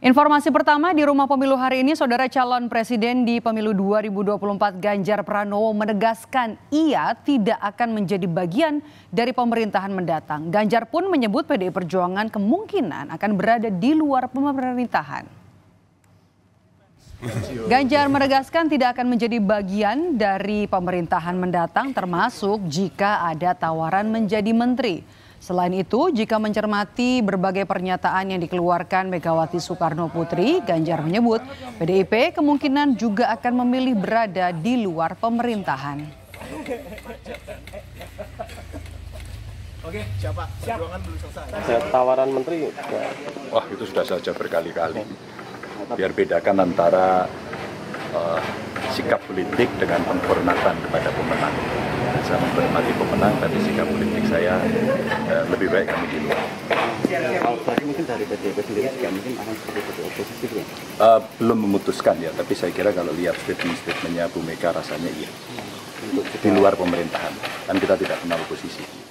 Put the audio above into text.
Informasi pertama di rumah pemilu hari ini, saudara calon presiden di pemilu 2024 Ganjar Pranowo menegaskan ia tidak akan menjadi bagian dari pemerintahan mendatang. Ganjar pun menyebut PDI Perjuangan kemungkinan akan berada di luar pemerintahan. Ganjar menegaskan tidak akan menjadi bagian dari pemerintahan mendatang termasuk jika ada tawaran menjadi menteri. Selain itu, jika mencermati berbagai pernyataan yang dikeluarkan Megawati Soekarno Putri, Ganjar menyebut PDIP kemungkinan juga akan memilih berada di luar pemerintahan. Oke, siapa? Perjuangan belum selesai. Ada tawaran menteri, ya. Wah itu sudah saja berkali-kali. Biar bedakan antara uh, sikap politik dengan penghormatan kepada pemenang. Saya menghormati pemenang, tapi sikap politik saya uh, lebih baik kami di luar. Kalau tadi mungkin dari PDIP sendiri juga mungkin akan seperti itu oposisi ya. Uh, belum memutuskan ya, tapi saya kira kalau lihat statement-statementnya Bu Mega rasanya iya. Untuk Di luar pemerintahan, kan kita tidak kenal oposisi.